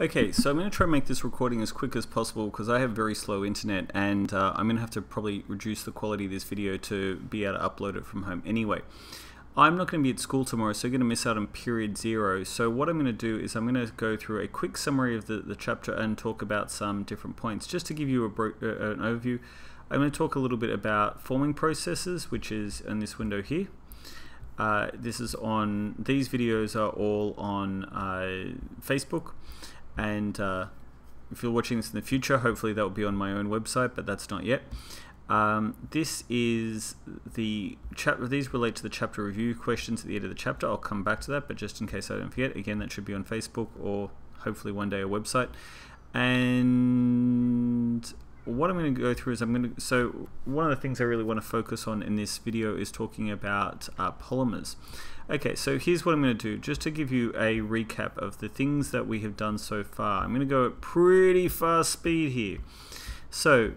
Okay, so I'm going to try and make this recording as quick as possible because I have very slow internet and uh, I'm going to have to probably reduce the quality of this video to be able to upload it from home anyway. I'm not going to be at school tomorrow, so you're going to miss out on period zero. So what I'm going to do is I'm going to go through a quick summary of the, the chapter and talk about some different points. Just to give you a uh, an overview, I'm going to talk a little bit about forming processes, which is in this window here. Uh, this is on, these videos are all on uh, Facebook and uh, if you're watching this in the future, hopefully that will be on my own website, but that's not yet. Um, this is the chapter. These relate to the chapter review questions at the end of the chapter. I'll come back to that, but just in case I don't forget, again, that should be on Facebook or hopefully one day a website. And what I'm going to go through is I'm going to. So one of the things I really want to focus on in this video is talking about uh, polymers. Okay, so here's what I'm going to do, just to give you a recap of the things that we have done so far. I'm going to go at pretty fast speed here. So,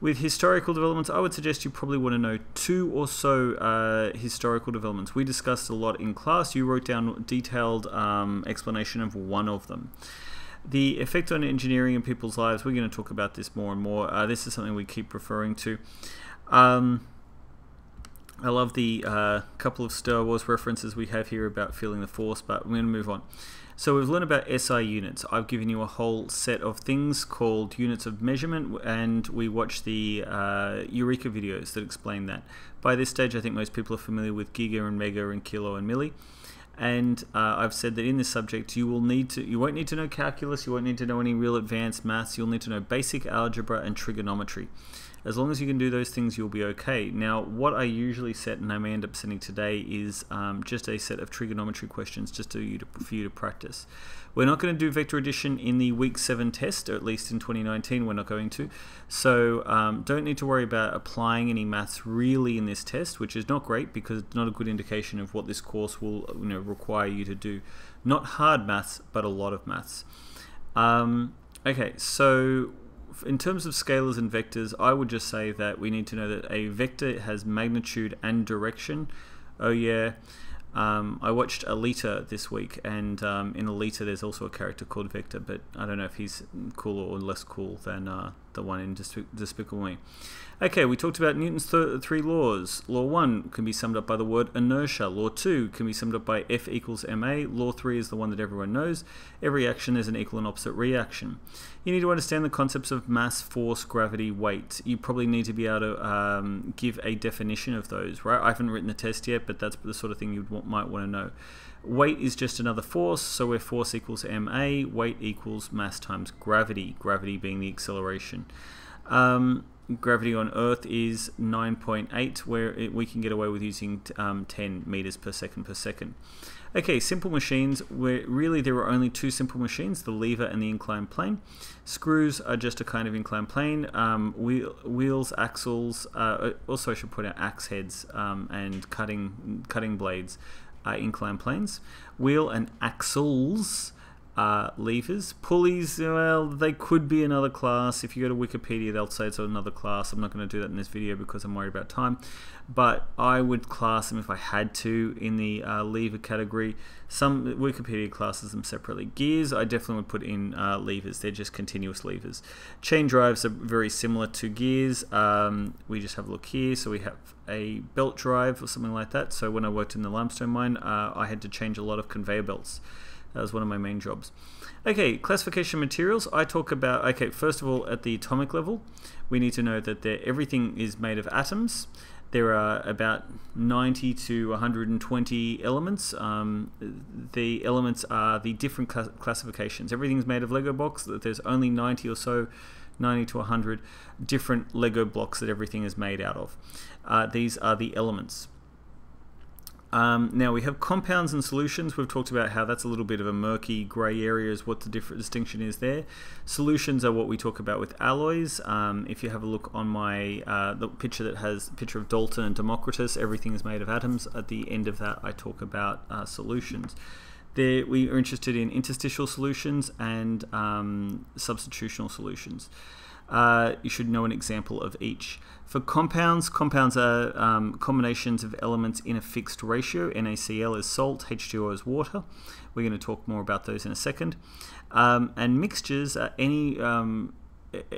with historical developments, I would suggest you probably want to know two or so uh, historical developments. We discussed a lot in class. You wrote down detailed um, explanation of one of them. The effect on engineering and people's lives, we're going to talk about this more and more. Uh, this is something we keep referring to. Um, I love the uh, couple of Star Wars references we have here about feeling the Force, but I'm going to move on. So we've learned about SI units. I've given you a whole set of things called units of measurement, and we watched the uh, Eureka videos that explain that. By this stage, I think most people are familiar with giga and mega and kilo and milli. And uh, I've said that in this subject, you will need to, you won't need to know calculus, you won't need to know any real advanced maths. You'll need to know basic algebra and trigonometry. As long as you can do those things, you'll be okay. Now, what I usually set, and I may end up setting today, is um, just a set of trigonometry questions just to you to, for you to practice. We're not going to do vector addition in the week 7 test, or at least in 2019 we're not going to. So um, don't need to worry about applying any maths really in this test, which is not great because it's not a good indication of what this course will you know, require you to do. Not hard maths, but a lot of maths. Um, okay, so in terms of scalars and vectors, I would just say that we need to know that a vector has magnitude and direction. Oh yeah, um, I watched Alita this week, and um, in Alita there's also a character called Vector, but I don't know if he's cooler or less cool than uh, the one in Despicable Me. Okay, we talked about Newton's th three laws. Law 1 can be summed up by the word inertia. Law 2 can be summed up by F equals ma. Law 3 is the one that everyone knows. Every action is an equal and opposite reaction. You need to understand the concepts of mass, force, gravity, weight. You probably need to be able to um, give a definition of those, right? I haven't written the test yet, but that's the sort of thing you might want to know. Weight is just another force, so where force equals ma, weight equals mass times gravity, gravity being the acceleration. Um, gravity on Earth is 9.8, where it, we can get away with using um, 10 meters per second per second. Okay, simple machines, where really there are only two simple machines, the lever and the inclined plane. Screws are just a kind of inclined plane. Um, wheel, wheels, axles, uh, also I should put out axe heads um, and cutting, cutting blades are inclined planes. Wheel and axles uh, levers. Pulleys, well, they could be another class. If you go to Wikipedia, they'll say it's another class. I'm not going to do that in this video because I'm worried about time. But I would class them if I had to in the uh, lever category. Some Wikipedia classes them separately. Gears, I definitely would put in uh, levers. They're just continuous levers. Chain drives are very similar to gears. Um, we just have a look here. So we have a belt drive or something like that. So when I worked in the limestone mine, uh, I had to change a lot of conveyor belts. That was one of my main jobs. Okay, classification materials. I talk about, okay, first of all, at the atomic level, we need to know that everything is made of atoms. There are about 90 to 120 elements. Um, the elements are the different cl classifications. Everything's made of Lego blocks. There's only 90 or so 90 to 100 different Lego blocks that everything is made out of. Uh, these are the elements. Um, now we have compounds and solutions. We've talked about how that's a little bit of a murky grey area is what the different distinction is there. Solutions are what we talk about with alloys. Um, if you have a look on my uh, the picture that has picture of Dalton and Democritus, everything is made of atoms. At the end of that, I talk about uh, solutions. There, we are interested in interstitial solutions and um, substitutional solutions. Uh, you should know an example of each. For compounds, compounds are um, combinations of elements in a fixed ratio. NaCl is salt, H2O is water. We're going to talk more about those in a second. Um, and mixtures are any um,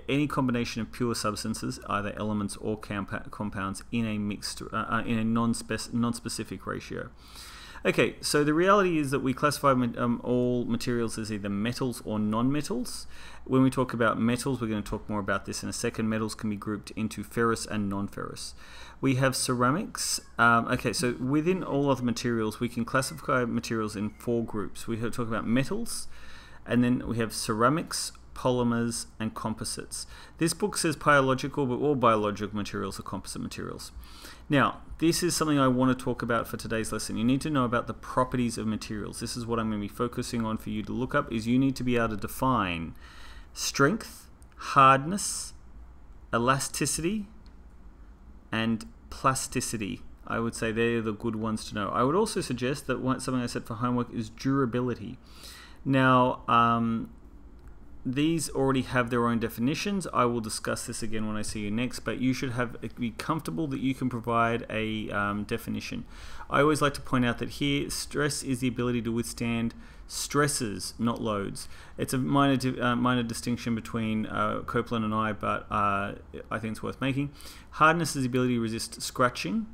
any combination of pure substances, either elements or compounds, in a mixed uh, uh in a non-spec non-specific ratio. Okay, so the reality is that we classify um, all materials as either metals or non-metals. When we talk about metals, we're going to talk more about this in a second. Metals can be grouped into ferrous and non-ferrous. We have ceramics. Um, okay, so within all other materials, we can classify materials in four groups. We talk about metals, and then we have ceramics, polymers, and composites. This book says biological, but all biological materials are composite materials. Now, this is something I want to talk about for today's lesson. You need to know about the properties of materials. This is what I'm going to be focusing on for you to look up is you need to be able to define strength, hardness, elasticity, and plasticity. I would say they're the good ones to know. I would also suggest that something I said for homework is durability. Now, um, these already have their own definitions. I will discuss this again when I see you next, but you should have be comfortable that you can provide a um, definition. I always like to point out that here, stress is the ability to withstand stresses, not loads. It's a minor uh, minor distinction between uh, Copeland and I, but uh, I think it's worth making. Hardness is the ability to resist scratching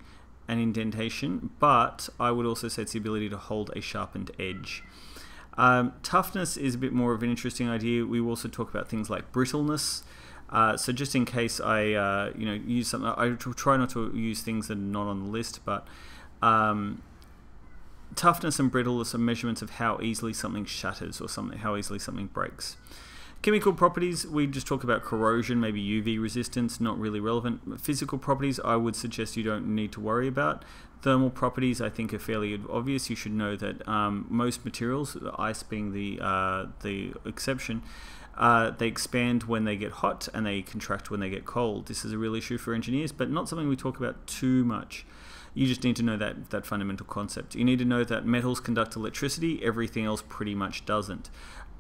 and indentation, but I would also say it's the ability to hold a sharpened edge. Um, toughness is a bit more of an interesting idea. We also talk about things like brittleness. Uh, so just in case I, uh, you know, use something, I try not to use things that are not on the list, but um, toughness and brittleness are measurements of how easily something shatters or something, how easily something breaks. Chemical properties, we just talk about corrosion, maybe UV resistance, not really relevant. Physical properties, I would suggest you don't need to worry about. Thermal properties, I think, are fairly obvious. You should know that um, most materials, ice being the uh, the exception, uh, they expand when they get hot and they contract when they get cold. This is a real issue for engineers, but not something we talk about too much. You just need to know that that fundamental concept. You need to know that metals conduct electricity. Everything else pretty much doesn't.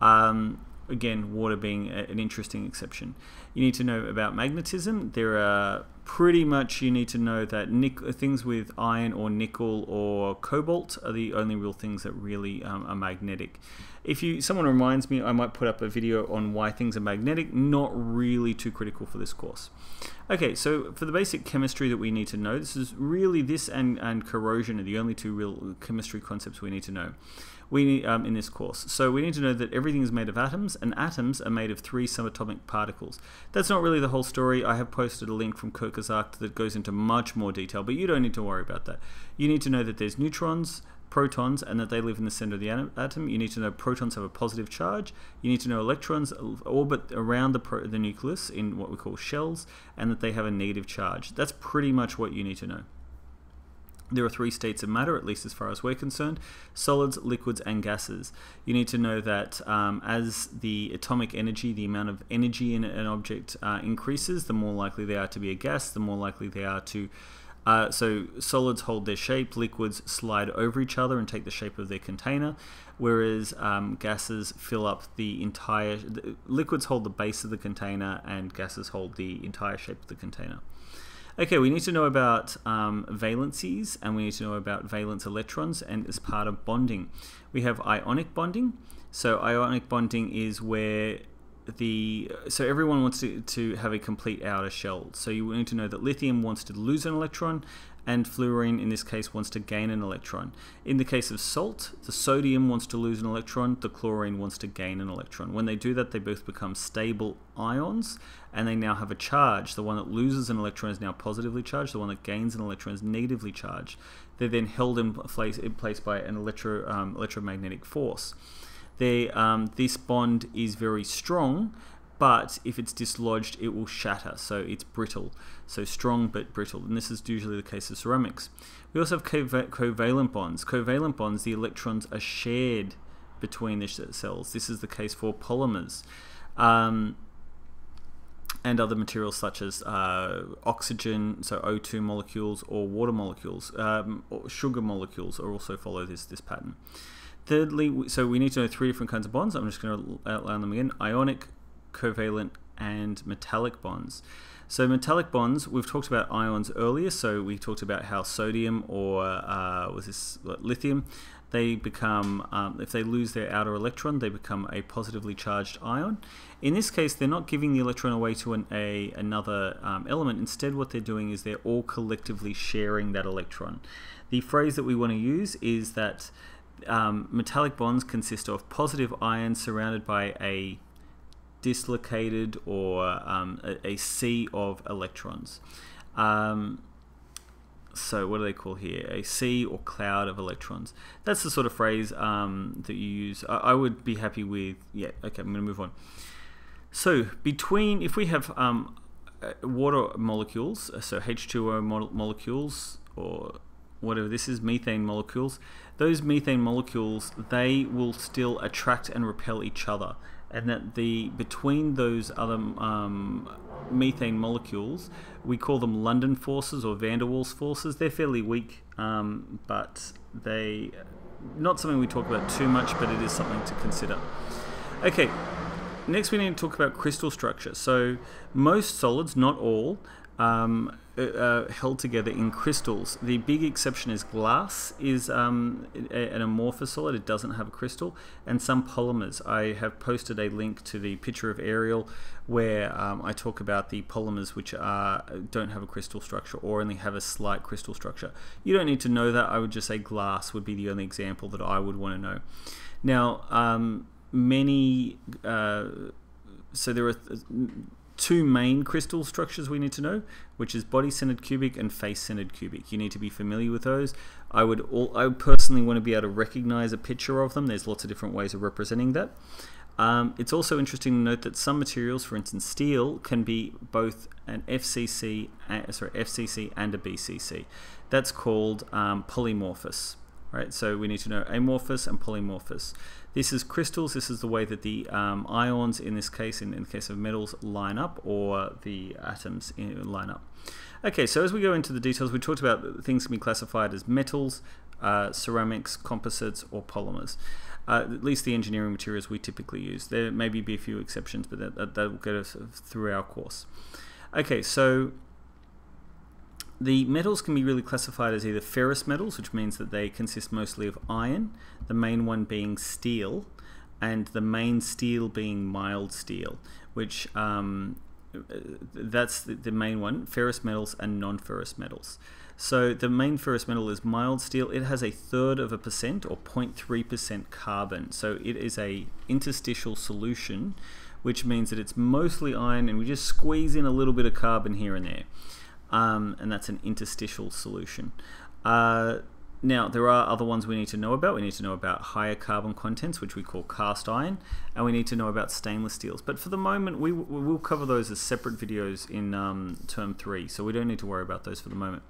Um, again, water being a, an interesting exception. You need to know about magnetism. There are pretty much you need to know that things with iron or nickel or cobalt are the only real things that really um, are magnetic. If you someone reminds me, I might put up a video on why things are magnetic. Not really too critical for this course. Okay, so for the basic chemistry that we need to know, this is really this and, and corrosion are the only two real chemistry concepts we need to know we um, in this course. So we need to know that everything is made of atoms, and atoms are made of three subatomic particles. That's not really the whole story. I have posted a link from Kurzgesagt that goes into much more detail, but you don't need to worry about that. You need to know that there's neutrons, protons, and that they live in the center of the atom. You need to know protons have a positive charge. You need to know electrons orbit around the, the nucleus in what we call shells, and that they have a negative charge. That's pretty much what you need to know. There are three states of matter, at least as far as we're concerned solids, liquids, and gases. You need to know that um, as the atomic energy, the amount of energy in an object uh, increases, the more likely they are to be a gas, the more likely they are to. Uh, so, solids hold their shape, liquids slide over each other and take the shape of their container, whereas um, gases fill up the entire. The, liquids hold the base of the container, and gases hold the entire shape of the container. Okay, we need to know about um, valencies and we need to know about valence electrons and as part of bonding. We have ionic bonding. So ionic bonding is where the so everyone wants to, to have a complete outer shell. So you need to know that lithium wants to lose an electron and fluorine in this case wants to gain an electron. In the case of salt, the sodium wants to lose an electron, the chlorine wants to gain an electron. When they do that, they both become stable ions and they now have a charge. The one that loses an electron is now positively charged, the one that gains an electron is negatively charged. They're then held in place, in place by an electro, um, electromagnetic force. They, um, this bond is very strong but if it's dislodged, it will shatter. So it's brittle. So strong but brittle. And this is usually the case of ceramics. We also have covalent bonds. Covalent bonds, the electrons are shared between the cells. This is the case for polymers. Um, and other materials such as uh, oxygen, so O2 molecules, or water molecules, um, or sugar molecules, are also follow this this pattern. Thirdly, so we need to know three different kinds of bonds. I'm just going to outline them again: ionic, covalent, and metallic bonds. So metallic bonds, we've talked about ions earlier. So we talked about how sodium or uh, was this lithium, they become, um, if they lose their outer electron, they become a positively charged ion. In this case, they're not giving the electron away to an, a, another um, element. Instead, what they're doing is they're all collectively sharing that electron. The phrase that we want to use is that um, metallic bonds consist of positive ions surrounded by a dislocated or um, a, a, sea of electrons. Um, so what do they call here? A sea or cloud of electrons. That's the sort of phrase um, that you use. I, I, would be happy with. Yeah. Okay. I'm going to move on. So between, if we have um, uh, water molecules, uh, so H2O mo molecules or whatever this is, methane molecules, those methane molecules, they will still attract and repel each other. And that the between those other um, methane molecules, we call them London forces or van der Waals forces. They're fairly weak, um, but they not something we talk about too much, but it is something to consider. Okay, next we need to talk about crystal structure. So most solids, not all, um, uh, uh, held together in crystals. The big exception is glass is um, an amorphous solid. It doesn't have a crystal. And some polymers. I have posted a link to the picture of Ariel where um, I talk about the polymers which are don't have a crystal structure or only have a slight crystal structure. You don't need to know that. I would just say glass would be the only example that I would want to know. Now, um, many... Uh, so there are two main crystal structures we need to know, which is body-centered cubic and face-centered cubic. You need to be familiar with those. I would all, I personally want to be able to recognize a picture of them. There's lots of different ways of representing that. Um, it's also interesting to note that some materials, for instance steel, can be both an FCC, uh, sorry, FCC and a BCC. That's called um, polymorphous. Right, so we need to know amorphous and polymorphous. This is crystals. This is the way that the um, ions, in this case, in, in, the case of metals, line up, or the atoms in, line up. Okay, so as we go into the details, we talked about things can be classified as metals, uh, ceramics, composites, or polymers. Uh, at least the engineering materials we typically use. There may be a few exceptions, but that, that, that will get us through our course. Okay, so the metals can be really classified as either ferrous metals, which means that they consist mostly of iron, the main one being steel, and the main steel being mild steel, which um, that's the, the, main one, ferrous metals and non-ferrous metals. So the main ferrous metal is mild steel. It has a third of a percent or 0.3% carbon. So it is a interstitial solution, which means that it's mostly iron and we just squeeze in a little bit of carbon here and there um, and that's an interstitial solution. Uh, now, there are other ones we need to know about. We need to know about higher carbon contents, which we call cast iron, and we need to know about stainless steels. But for the moment, we, we will cover those as separate videos in um, term three, so we don't need to worry about those for the moment.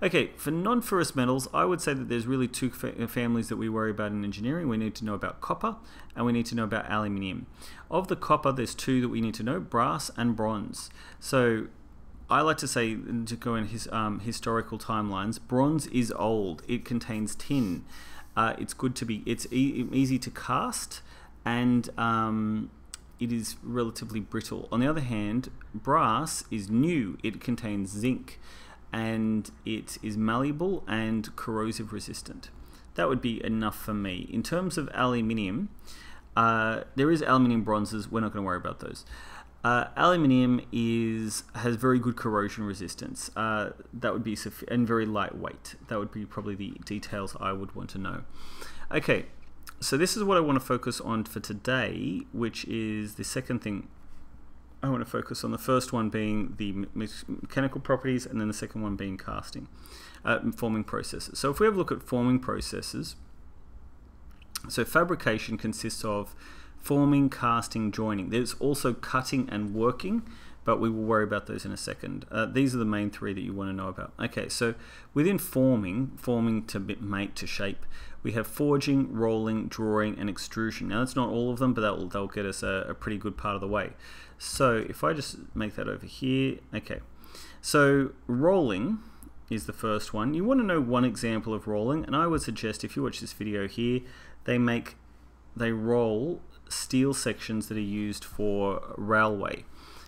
Okay, for non-ferrous metals, I would say that there's really two fa families that we worry about in engineering. We need to know about copper and we need to know about aluminium. Of the copper, there's two that we need to know, brass and bronze. So I like to say, to go in his um, historical timelines, bronze is old. It contains tin. Uh, it's good to be. It's e easy to cast, and um, it is relatively brittle. On the other hand, brass is new. It contains zinc, and it is malleable and corrosive resistant. That would be enough for me. In terms of aluminium, uh, there is aluminium bronzes. We're not going to worry about those. Uh, aluminium is has very good corrosion resistance. Uh, that would be and very lightweight. That would be probably the details I would want to know. Okay, so this is what I want to focus on for today, which is the second thing I want to focus on. The first one being the mechanical properties, and then the second one being casting, uh, forming processes. So if we have a look at forming processes, so fabrication consists of forming, casting, joining. There's also cutting and working, but we will worry about those in a second. Uh, these are the main three that you want to know about. Okay, so within forming, forming to make to shape, we have forging, rolling, drawing, and extrusion. Now that's not all of them, but that will they'll get us a, a pretty good part of the way. So if I just make that over here, okay. So rolling is the first one. You want to know one example of rolling, and I would suggest if you watch this video here, they make they roll steel sections that are used for railway,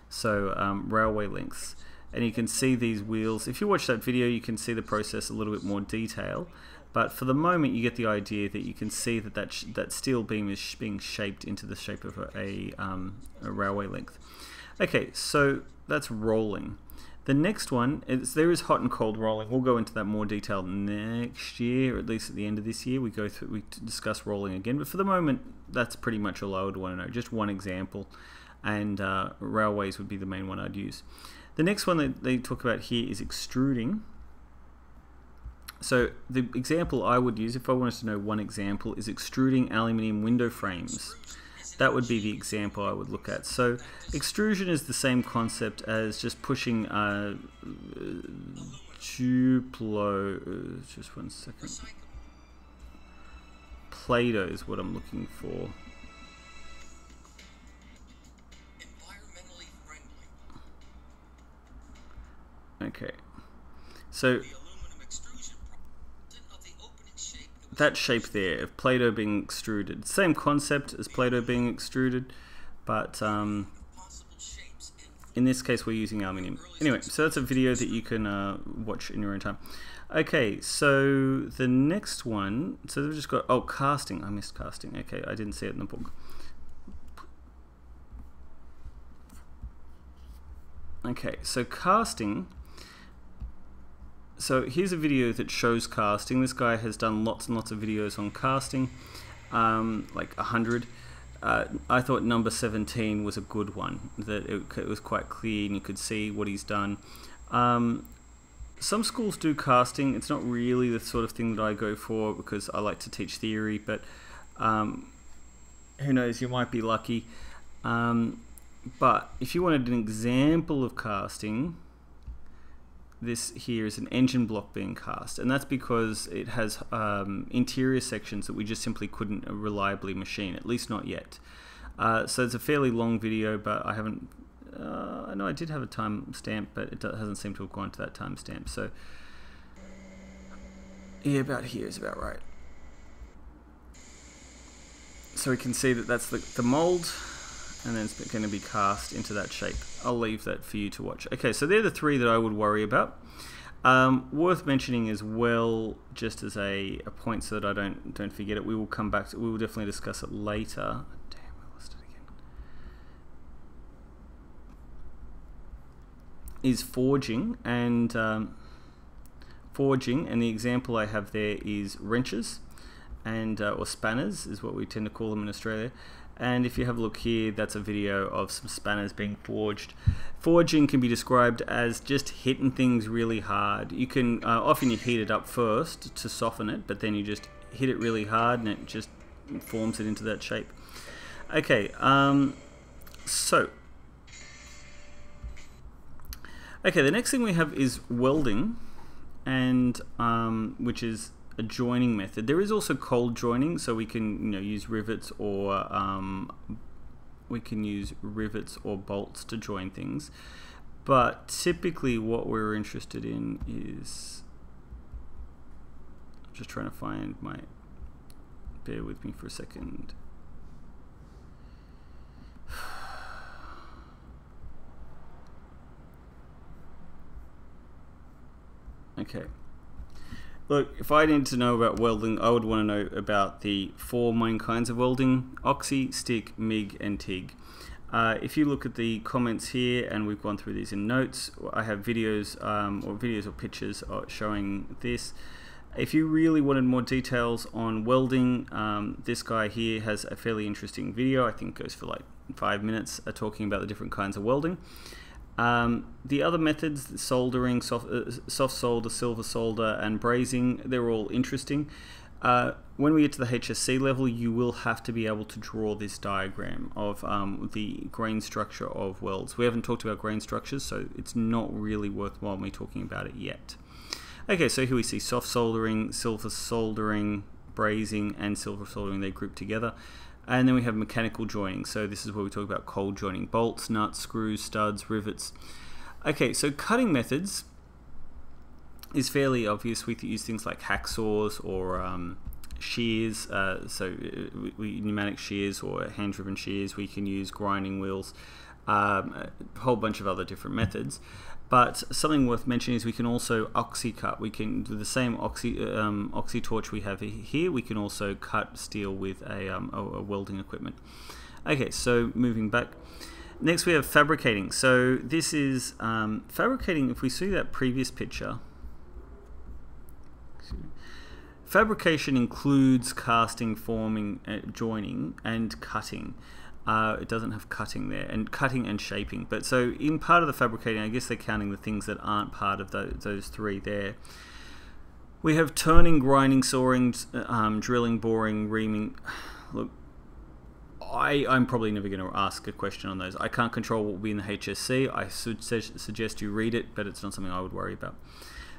so um, railway lengths. And you can see these wheels. If you watch that video, you can see the process a little bit more detail. But for the moment, you get the idea that you can see that that, that steel beam is sh being shaped into the shape of a, a, um, a railway length. Okay, so that's rolling. The next one is there is hot and cold rolling. We'll go into that more detail next year, or at least at the end of this year. We go through, we discuss rolling again. But for the moment, that's pretty much all I would want to know. Just one example, and uh, railways would be the main one I'd use. The next one that they talk about here is extruding. So the example I would use, if I wanted to know one example, is extruding aluminium window frames that would be the example I would look at. So extrusion is the same concept as just pushing uh, Duplo, uh, just one second. Play-Doh is what I'm looking for. Okay. So that shape there of Play-Doh being extruded. Same concept as Play-Doh being extruded, but um, in this case we're using aluminium. Anyway, so that's a video that you can uh, watch in your own time. Okay, so the next one, so we've just got, oh, casting. I missed casting. Okay, I didn't see it in the book. Okay, so casting so here's a video that shows casting. This guy has done lots and lots of videos on casting, um, like a hundred. Uh, I thought number 17 was a good one. That it, it, was quite clear and you could see what he's done. Um, some schools do casting. It's not really the sort of thing that I go for because I like to teach theory, but um, who knows, you might be lucky. Um, but if you wanted an example of casting, this here is an engine block being cast, and that's because it has um, interior sections that we just simply couldn't reliably machine, at least not yet. Uh, so it's a fairly long video, but I haven't. Uh, I know I did have a time stamp, but it hasn't seemed to have gone to that time stamp. So yeah, about here is about right. So we can see that that's the, the mold and then it's going to be cast into that shape. I'll leave that for you to watch. Okay, so they're the three that I would worry about. Um, worth mentioning as well, just as a, a, point so that I don't don't forget it. We will come back. To, we will definitely discuss it later. Damn, I lost it again. Is forging and um, forging, and the example I have there is wrenches and uh, or spanners is what we tend to call them in Australia. And if you have a look here, that's a video of some spanners being forged. Forging can be described as just hitting things really hard. You can, uh, often you heat it up first to soften it, but then you just hit it really hard and it just forms it into that shape. Okay, um, so. Okay, the next thing we have is welding, and um, which is a joining method. There is also cold joining, so we can you know use rivets or um, we can use rivets or bolts to join things. But typically, what we're interested in is I'm just trying to find my. Bear with me for a second. Okay. Look, if I need to know about welding, I would want to know about the four main kinds of welding, oxy, stick, MIG, and TIG. Uh, if you look at the comments here, and we've gone through these in notes, I have videos um, or videos or pictures uh, showing this. If you really wanted more details on welding, um, this guy here has a fairly interesting video. I think goes for like five minutes, uh, talking about the different kinds of welding. Um, the other methods, soldering, soft, uh, soft solder, silver solder, and brazing, they're all interesting. Uh, when we get to the HSC level, you will have to be able to draw this diagram of um, the grain structure of welds. We haven't talked about grain structures, so it's not really worthwhile me talking about it yet. Okay, so here we see soft soldering, silver soldering, brazing, and silver soldering. They're grouped together. And then we have mechanical joining. So this is where we talk about cold joining bolts, nuts, screws, studs, rivets. Okay, so cutting methods is fairly obvious. We use things like hacksaws or um, shears, uh, so we, we, pneumatic shears or hand-driven shears. We can use grinding wheels, um, a whole bunch of other different methods. But something worth mentioning is we can also oxy cut. We can do the same oxy um, oxy torch we have here. We can also cut steel with a, um, a, a welding equipment. Okay, so moving back. Next we have fabricating. So this is um, fabricating. If we see that previous picture, fabrication includes casting, forming, uh, joining, and cutting. Uh, it doesn't have cutting there, and cutting and shaping. But so in part of the fabricating, I guess they're counting the things that aren't part of those, those three there. We have turning, grinding, sawing, um, drilling, boring, reaming. Look, I, I'm probably never going to ask a question on those. I can't control what will be in the HSC. I should suggest you read it, but it's not something I would worry about.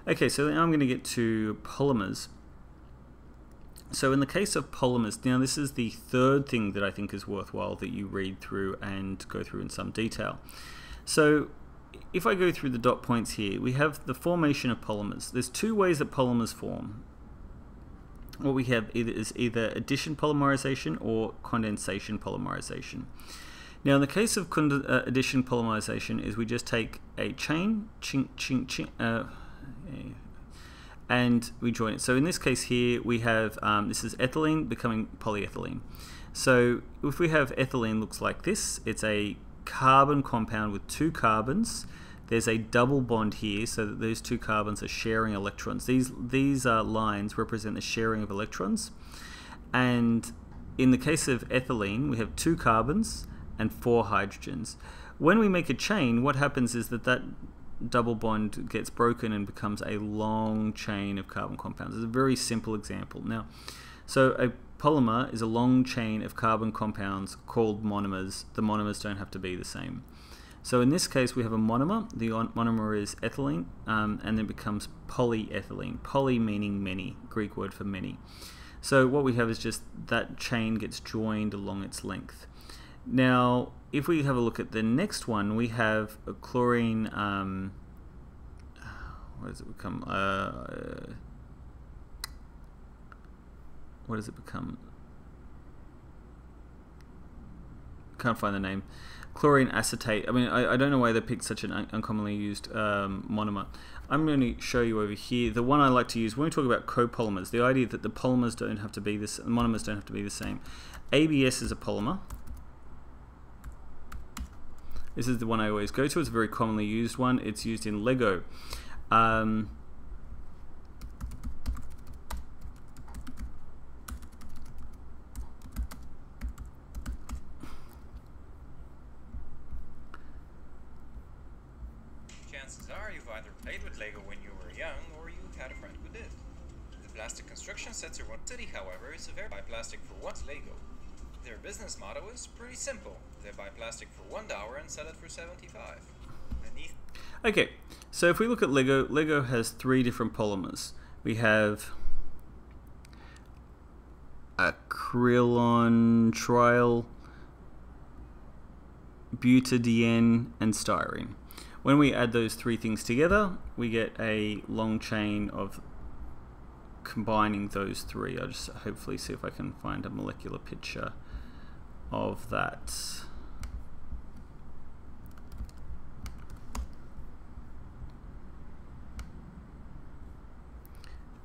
Okay, so now I'm going to get to polymers. So in the case of polymers, now this is the third thing that I think is worthwhile that you read through and go through in some detail. So if I go through the dot points here, we have the formation of polymers. There's two ways that polymers form. What we have either is either addition polymerization or condensation polymerization. Now in the case of uh, addition polymerization is we just take a chain, chink, chink, chink, uh, and we join it. So in this case here, we have, um, this is ethylene becoming polyethylene. So if we have ethylene looks like this, it's a carbon compound with two carbons. There's a double bond here, so that these two carbons are sharing electrons. These, these uh, lines represent the sharing of electrons. And in the case of ethylene, we have two carbons and four hydrogens. When we make a chain, what happens is that that double bond gets broken and becomes a long chain of carbon compounds. It's a very simple example. Now, so a polymer is a long chain of carbon compounds called monomers. The monomers don't have to be the same. So in this case, we have a monomer. The monomer is ethylene, um, and then becomes polyethylene. Poly meaning many, Greek word for many. So what we have is just that chain gets joined along its length. Now, if we have a look at the next one, we have a chlorine. Um, what does it become? Uh, what does it become? Can't find the name. Chlorine acetate. I mean, I, I don't know why they picked such an un uncommonly used um, monomer. I'm going to show you over here. The one I like to use when we talk about copolymers, the idea that the polymers don't have to be this, the monomers don't have to be the same. ABS is a polymer. This is the one I always go to. It's a very commonly used one. It's used in Lego. Um, Chances are you've either played with Lego when you were young or you had a friend who did. The plastic construction sets are one city, however, is a very plastic for what's Lego. Business motto is pretty simple. They buy plastic for one dollar and sell it for 75. Okay, so if we look at Lego, Lego has three different polymers. We have acrylonitrile, butadiene, and styrene. When we add those three things together, we get a long chain of combining those three. I'll just hopefully see if I can find a molecular picture of that.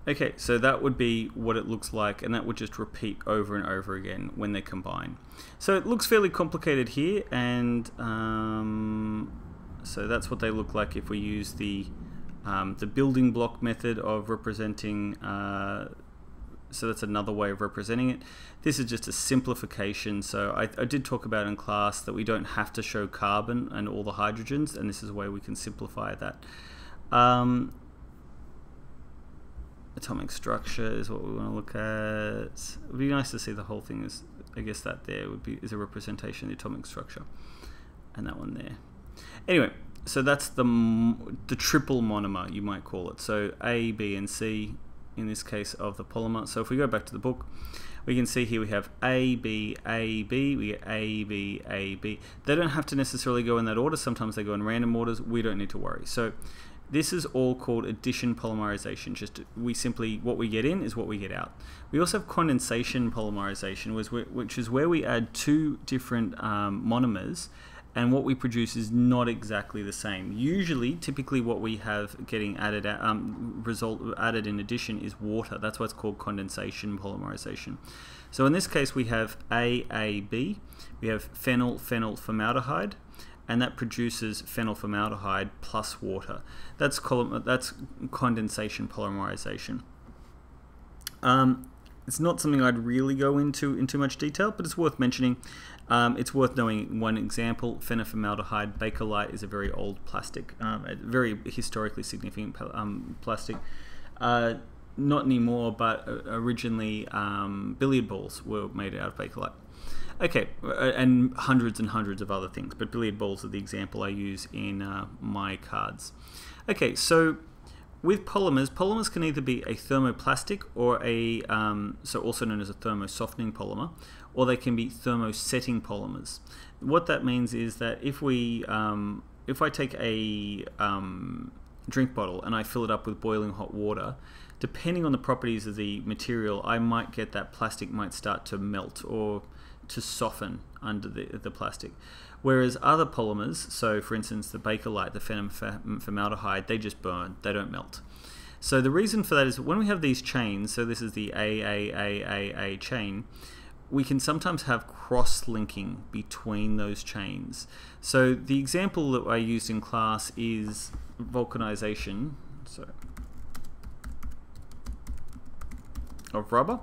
Okay, so that would be what it looks like, and that would just repeat over and over again when they combine. So it looks fairly complicated here, and um, so that's what they look like if we use the um, the building block method of representing uh, so that's another way of representing it. This is just a simplification. So I, I, did talk about in class that we don't have to show carbon and all the hydrogens, and this is a way we can simplify that. Um, atomic structure is what we want to look at. It would be nice to see the whole thing is, I guess that there would be is a representation of the atomic structure. And that one there. Anyway, so that's the, the triple monomer, you might call it. So A, B, and C in this case of the polymer. So if we go back to the book, we can see here we have A, B, A, B, we get A, B, A, B. They don't have to necessarily go in that order. Sometimes they go in random orders. We don't need to worry. So This is all called addition polymerization. Just we simply what we get in is what we get out. We also have condensation polymerization, which is where we add two different um, monomers, and what we produce is not exactly the same. Usually, typically, what we have getting added um, result added in addition is water. That's what's called condensation polymerization. So in this case, we have AAB. We have phenyl phenyl formaldehyde and that produces phenyl formaldehyde plus water. That's that's condensation polymerization. Um, it's not something I'd really go into in too much detail, but it's worth mentioning. Um, it's worth knowing one example. Phenylformaldehyde Bakelite is a very old plastic, um, a very historically significant um, plastic. Uh, not anymore, but uh, originally um, billiard balls were made out of Bakelite. Okay, uh, and hundreds and hundreds of other things, but billiard balls are the example I use in uh, my cards. Okay, so with polymers, polymers can either be a thermoplastic or a, um, so also known as a thermosoftening polymer, or they can be thermosetting polymers. What that means is that if we, um, if I take a um, drink bottle and I fill it up with boiling hot water, depending on the properties of the material, I might get that plastic might start to melt or to soften under the, the plastic. Whereas other polymers, so for instance the Bakelite, the phenyl formaldehyde, they just burn, they don't melt. So the reason for that is when we have these chains, so this is the AAAAA chain, we can sometimes have cross-linking between those chains. So the example that I used in class is vulcanization so, of rubber.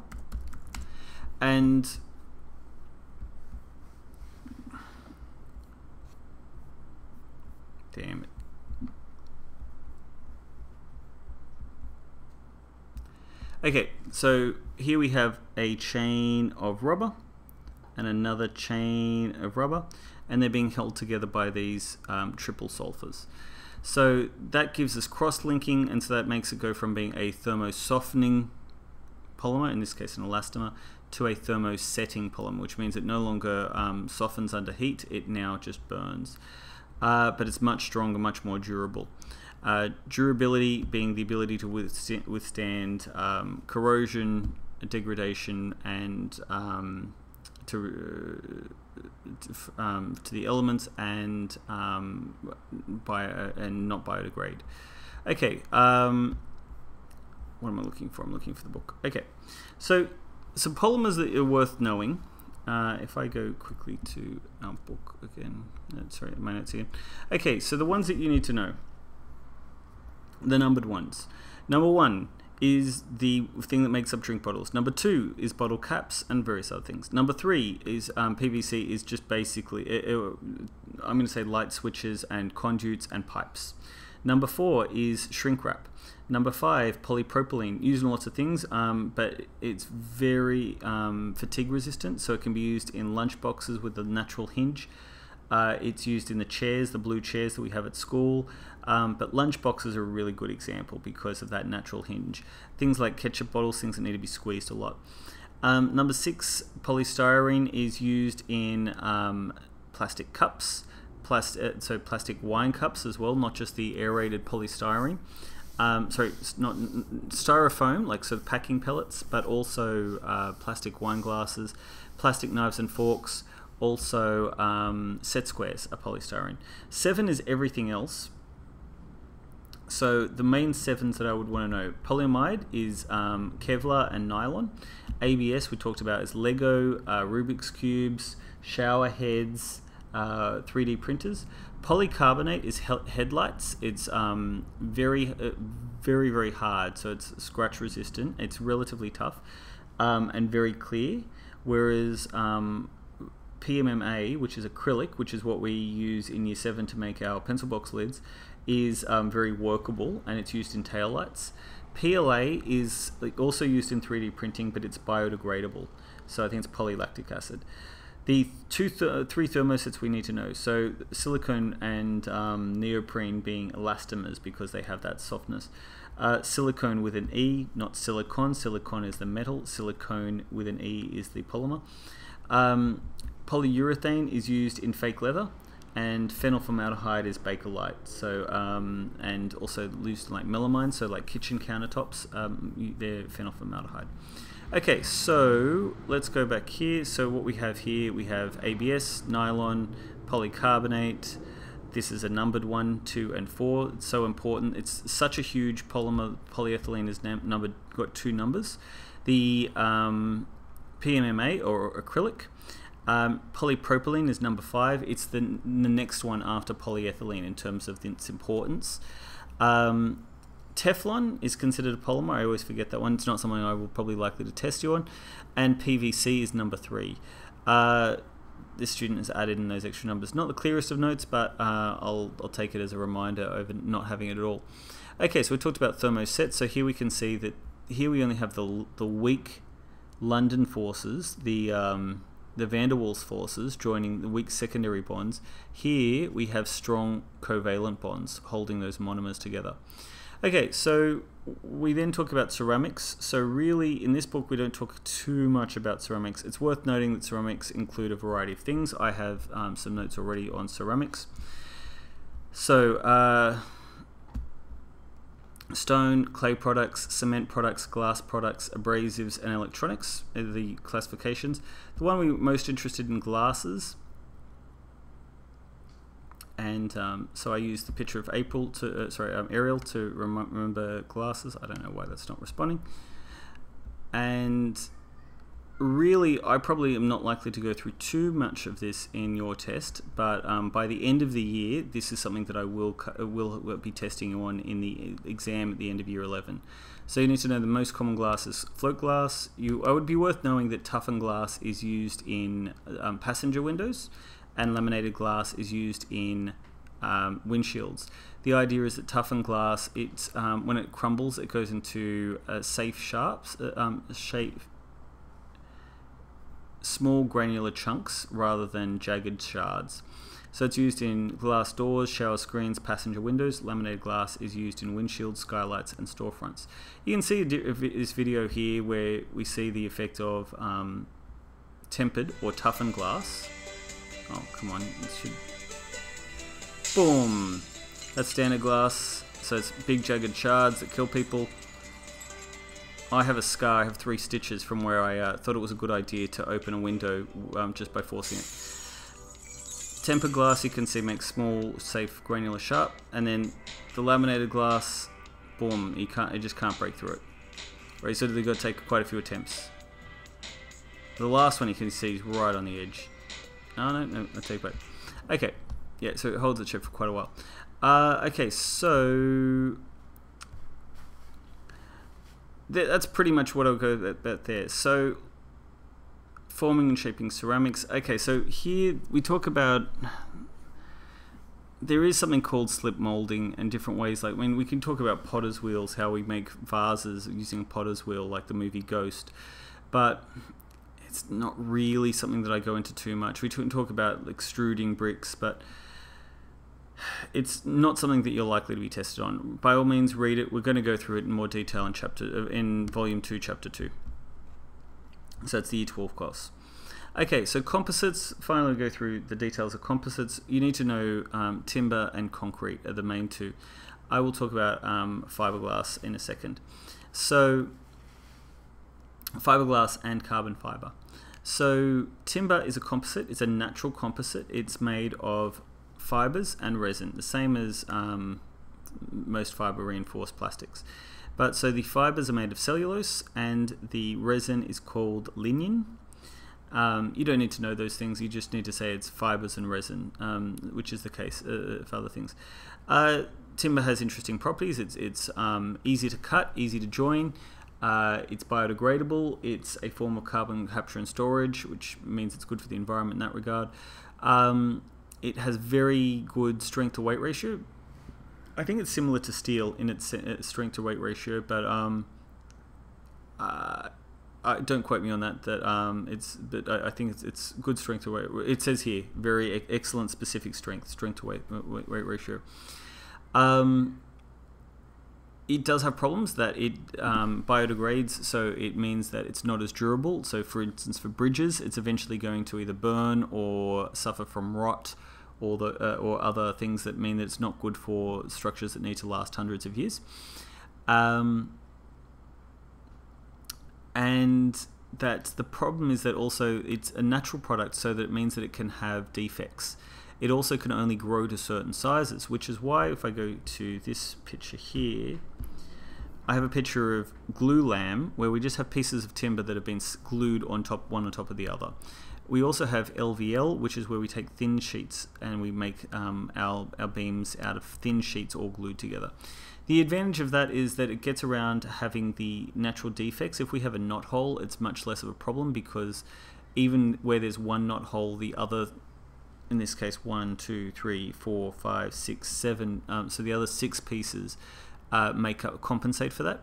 And Damn it. Okay, so here we have a chain of rubber and another chain of rubber and they're being held together by these um, triple sulfurs. So that gives us cross-linking and so that makes it go from being a thermosoftening polymer, in this case an elastomer, to a thermosetting polymer, which means it no longer um, softens under heat, it now just burns uh, but it's much stronger, much more durable. Uh, durability being the ability to withstand, um, corrosion, degradation, and um, to, uh, um, to the elements and um, bio and not biodegrade. Okay, um, what am I looking for? I'm looking for the book. Okay, so some polymers that are worth knowing. Uh, if I go quickly to our book again, uh, sorry, my notes again. Okay, so the ones that you need to know, the numbered ones. Number one is the thing that makes up drink bottles. Number two is bottle caps and various other things. Number three is um, PVC is just basically, it, it, I'm going to say light switches and conduits and pipes. Number four is shrink wrap. Number five, polypropylene, used in lots of things, um, but it's very um, fatigue resistant, so it can be used in lunch boxes with a natural hinge. Uh, it's used in the chairs, the blue chairs that we have at school, um, but lunch boxes are a really good example because of that natural hinge. Things like ketchup bottles, things that need to be squeezed a lot. Um, number six, polystyrene is used in um, plastic cups, plastic, uh, so plastic wine cups as well, not just the aerated polystyrene um, sorry, not styrofoam, like sort of packing pellets, but also uh, plastic wine glasses, plastic knives and forks, also um, set squares are polystyrene. Seven is everything else. So the main sevens that I would want to know, polyamide is um, Kevlar and nylon. ABS we talked about is Lego, uh, Rubik's cubes, shower heads, uh, 3D printers. Polycarbonate is he headlights. It's um, very, uh, very, very hard, so it's scratch resistant. It's relatively tough um, and very clear. Whereas um, PMMA, which is acrylic, which is what we use in Year 7 to make our pencil box lids, is um, very workable and it's used in tail lights. PLA is also used in 3D printing, but it's biodegradable. So I think it's polylactic acid. The two th three thermosets we need to know. So silicone and um, neoprene being elastomers because they have that softness. Uh, silicone with an E, not silicon. Silicon is the metal. Silicone with an E is the polymer. Um, polyurethane is used in fake leather. and phenylformaldehyde is Bakelite. So um, and also used like melamine, so like kitchen countertops, um, they're phenylformaldehyde. Okay, so let's go back here. So what we have here, we have ABS, nylon, polycarbonate. This is a numbered one, two, and four. It's so important. It's such a huge polymer. Polyethylene is numbered, got two numbers. The um, PMMA or acrylic. Um, polypropylene is number five. It's the, the next one after polyethylene in terms of its importance. Um, Teflon is considered a polymer. I always forget that one. It's not something I will probably likely to test you on. And PVC is number three. Uh, this student has added in those extra numbers. Not the clearest of notes, but uh, I'll, I'll take it as a reminder over not having it at all. Okay, so we talked about thermosets. So here we can see that here we only have the, the weak London forces, the um, the van der Waals forces joining the weak secondary bonds. Here we have strong covalent bonds holding those monomers together. Okay, so we then talk about ceramics. So really, in this book, we don't talk too much about ceramics. It's worth noting that ceramics include a variety of things. I have um, some notes already on ceramics. So, uh, stone, clay products, cement products, glass products, abrasives, and electronics are the classifications. The one we're most interested in glasses and um, so I used the picture of April to uh, sorry um, Ariel to rem remember glasses. I don't know why that's not responding. And really, I probably am not likely to go through too much of this in your test, but um, by the end of the year, this is something that I will uh, will be testing you on in the exam at the end of year 11. So you need to know the most common glass is float glass. You, I would be worth knowing that toughened glass is used in um, passenger windows and laminated glass is used in um, windshields. The idea is that toughened glass, it's um, when it crumbles, it goes into uh, safe sharps, uh, um, shape, small granular chunks rather than jagged shards. So it's used in glass doors, shower screens, passenger windows. Laminated glass is used in windshields, skylights, and storefronts. You can see this video here where we see the effect of um, tempered or toughened glass. Oh, come on. Should... Boom! That's standard glass. So it's big jagged shards that kill people. I have a scar. I have three stitches from where I uh, thought it was a good idea to open a window um, just by forcing it. Tempered glass, you can see, makes small, safe, granular sharp. And then the laminated glass, boom, you can't, you just can't break through it. Right, so they've got to take quite a few attempts. The last one you can see is right on the edge. Oh, no, no, I take back. Okay, yeah, so it holds the chip for quite a while. Uh, okay, so that's pretty much what I'll go about there. So forming and shaping ceramics. Okay, so here we talk about there is something called slip molding and different ways. Like, I mean, we can talk about potter's wheels, how we make vases using a potter's wheel, like the movie Ghost. But it's not really something that I go into too much. We can talk about extruding bricks, but it's not something that you're likely to be tested on. By all means, read it. We're going to go through it in more detail in chapter in volume two, chapter two. So it's the Year 12 course. Okay, so composites. Finally, go through the details of composites. You need to know um, timber and concrete are the main two. I will talk about um, fiberglass in a second. So, fiberglass and carbon fiber. So timber is a composite. It's a natural composite. It's made of fibers and resin, the same as um, most fiber reinforced plastics. But so the fibers are made of cellulose and the resin is called lignin. Um, you don't need to know those things. You just need to say it's fibers and resin, um, which is the case uh, for other things. Uh, timber has interesting properties. It's it's um, easy to cut, easy to join. Uh, it's biodegradable. It's a form of carbon capture and storage, which means it's good for the environment in that regard. Um, it has very good strength to weight ratio. I think it's similar to steel in its uh, strength to weight ratio, but um, uh, don't quote me on that. That um, it's, but I, I, think it's, it's good strength to weight. It says here very excellent specific strength, strength to weight weight, weight ratio. Um, it does have problems that it um, biodegrades, so it means that it's not as durable. So, for instance, for bridges, it's eventually going to either burn or suffer from rot or the uh, or other things that mean that it's not good for structures that need to last hundreds of years. Um, and that the problem is that also it's a natural product, so that it means that it can have defects. It also can only grow to certain sizes, which is why if I go to this picture here, I have a picture of glulam where we just have pieces of timber that have been glued on top one on top of the other. We also have LVL, which is where we take thin sheets and we make um, our, our beams out of thin sheets all glued together. The advantage of that is that it gets around having the natural defects. If we have a knot hole, it's much less of a problem because even where there's one knot hole, the other, in this case, one, two, three, four, five, six, seven, um, so the other six pieces uh, make up, compensate for that.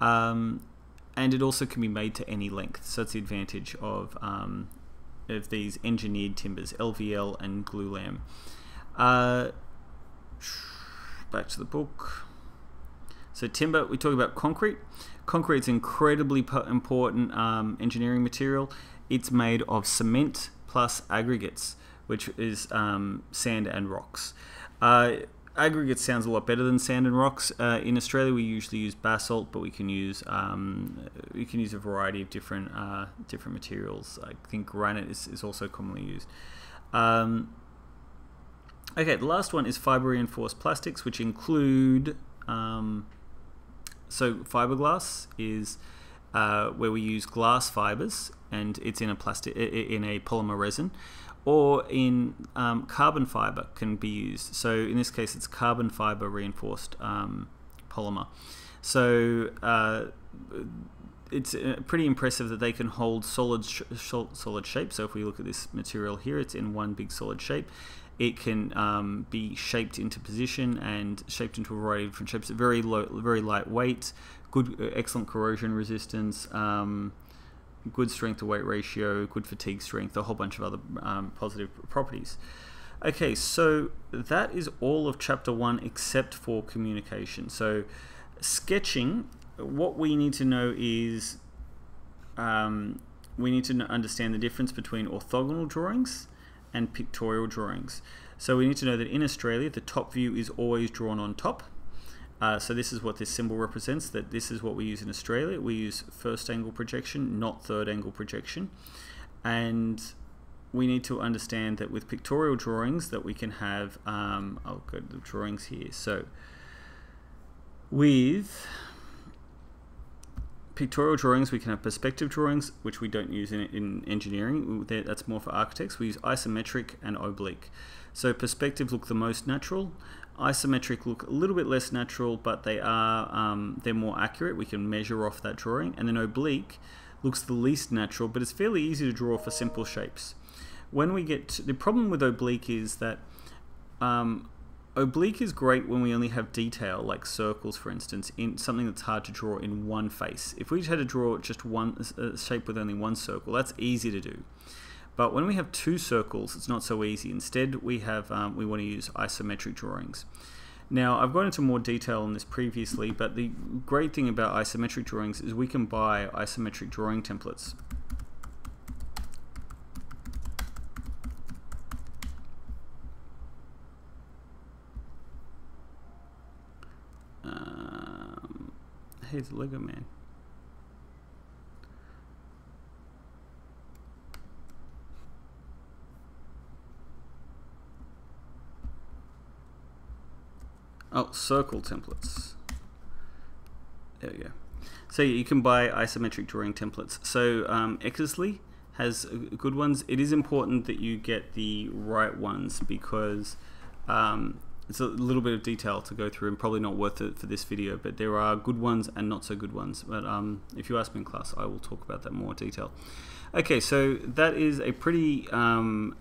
Um, and it also can be made to any length. So it's the advantage of um, of these engineered timbers, LVL and glulam. Uh, back to the book. So timber, we talk about concrete. Concrete is incredibly important um, engineering material. It's made of cement plus aggregates, which is um, sand and rocks. Uh, aggregate sounds a lot better than sand and rocks. Uh, in Australia, we usually use basalt, but we can use um, we can use a variety of different uh, different materials. I think granite is, is also commonly used. Um, okay, the last one is fiber reinforced plastics, which include um, so fiberglass is uh, where we use glass fibers, and it's in a plastic in a polymer resin or in um, carbon fiber can be used. So in this case, it's carbon fiber reinforced um, polymer. So uh, it's uh, pretty impressive that they can hold solid sh solid shape. So if we look at this material here, it's in one big solid shape. It can um, be shaped into position and shaped into a variety of different shapes. Very low, very lightweight, good, uh, excellent corrosion resistance. Um, good strength to weight ratio, good fatigue strength, a whole bunch of other um, positive properties. Okay, so that is all of chapter one except for communication. So, sketching, what we need to know is um, we need to understand the difference between orthogonal drawings and pictorial drawings. So, we need to know that in Australia, the top view is always drawn on top uh, so this is what this symbol represents, that this is what we use in Australia. We use first angle projection, not third angle projection. And we need to understand that with pictorial drawings that we can have, um, I'll go to the drawings here. So with pictorial drawings, we can have perspective drawings, which we don't use in, in engineering. That's more for architects. We use isometric and oblique. So perspective look the most natural, Isometric look a little bit less natural, but they are um, they're more accurate. We can measure off that drawing. And then oblique looks the least natural, but it's fairly easy to draw for simple shapes. When we get to, the problem with oblique is that um, oblique is great when we only have detail, like circles, for instance, in something that's hard to draw in one face. If we had to draw just one a shape with only one circle, that's easy to do. But when we have two circles, it's not so easy. Instead, we have um, we want to use isometric drawings. Now, I've gone into more detail on this previously, but the great thing about isometric drawings is we can buy isometric drawing templates. Um, hey, the Lego man. Oh, circle templates. There we go. So you can buy isometric drawing templates. So um, Eckersley has good ones. It is important that you get the right ones because um, it's a little bit of detail to go through and probably not worth it for this video, but there are good ones and not so good ones. But um, if you ask me in class, I will talk about that more detail. Okay, so that is a pretty um,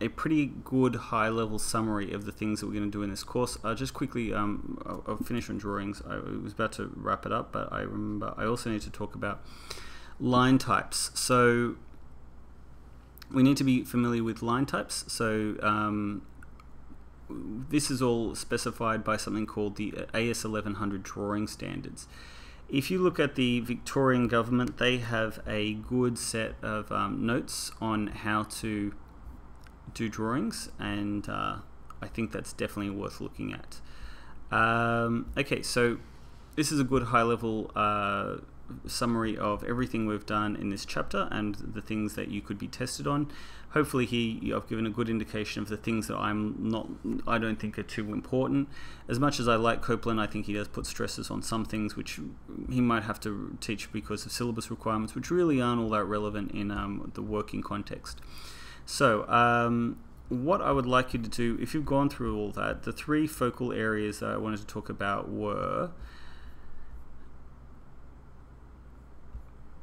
a pretty good high level summary of the things that we're going to do in this course. Uh, just quickly, um, I'll, I'll, finish on drawings. I was about to wrap it up, but I remember I also need to talk about line types. So we need to be familiar with line types. So um, this is all specified by something called the AS 1100 drawing standards. If you look at the Victorian government, they have a good set of um, notes on how to do drawings, and uh, I think that's definitely worth looking at. Um, okay, so this is a good high level uh, summary of everything we've done in this chapter and the things that you could be tested on. Hopefully, here I've given a good indication of the things that I'm not, I don't think are too important. As much as I like Copeland, I think he does put stresses on some things which he might have to teach because of syllabus requirements, which really aren't all that relevant in um, the working context. So, um, what I would like you to do, if you've gone through all that, the three focal areas that I wanted to talk about were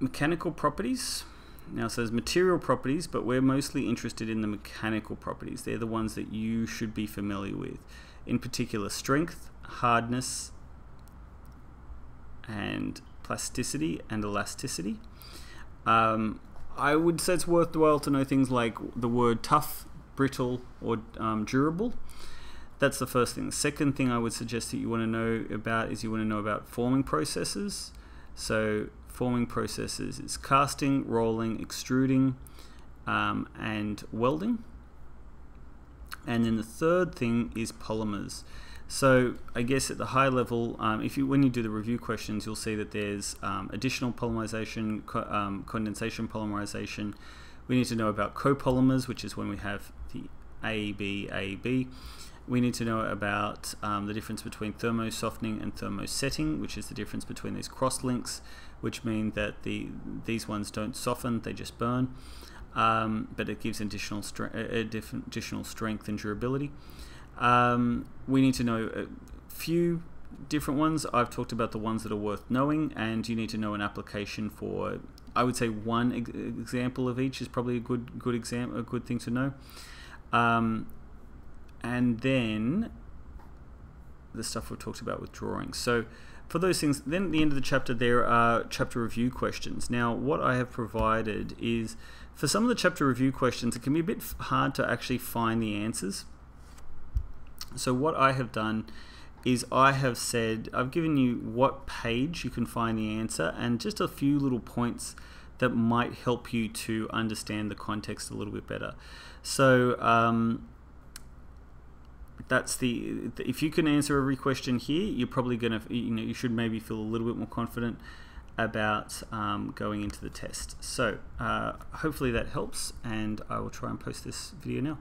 mechanical properties. Now it says material properties, but we're mostly interested in the mechanical properties. They're the ones that you should be familiar with. In particular, strength, hardness, and plasticity and elasticity. Um, I would say it's worthwhile to know things like the word tough, brittle, or um, durable. That's the first thing. The second thing I would suggest that you want to know about is you want to know about forming processes. So forming processes is casting, rolling, extruding, um, and welding. And then the third thing is polymers. So I guess at the high level, um, if you when you do the review questions, you'll see that there's um, additional polymerization, co um, condensation polymerization. We need to know about copolymers, which is when we have the ABAB. We need to know about um, the difference between thermosoftening and thermosetting, which is the difference between these cross links which mean that the these ones don't soften, they just burn. Um, but it gives additional, stre- additional strength and durability. Um, we need to know a few different ones. I've talked about the ones that are worth knowing, and you need to know an application for. I would say one ex- example of each is probably a good good exam a good thing to know. Um, and then the stuff we've talked about with drawings. So for those things, then at the end of the chapter, there are chapter review questions. Now, what I have provided is for some of the chapter review questions, it can be a bit hard to actually find the answers. So, what I have done is I have said, I've given you what page you can find the answer and just a few little points that might help you to understand the context a little bit better. So, um, that's the if you can answer every question here, you're probably gonna you know you should maybe feel a little bit more confident about um, going into the test. So uh, hopefully that helps, and I will try and post this video now.